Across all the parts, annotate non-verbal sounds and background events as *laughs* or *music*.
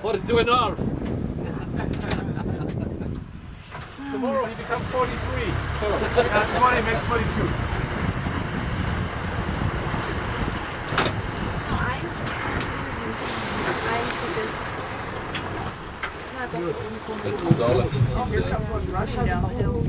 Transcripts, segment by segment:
42 and a half. Tomorrow he becomes 43. So tomorrow *laughs* he makes 42. Met z'n allen. Russian downhill.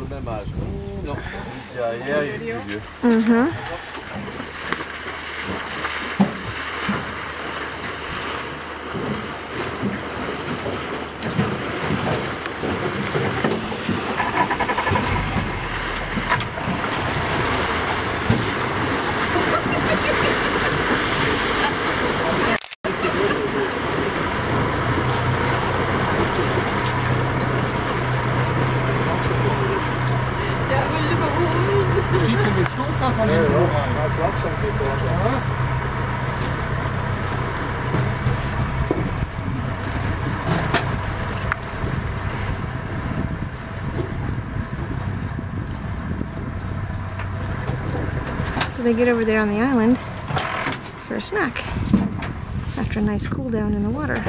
le même âge. Von hinten rein. Als langsam geht dort. So they get over there on the island for a snack after a nice cool down in the water.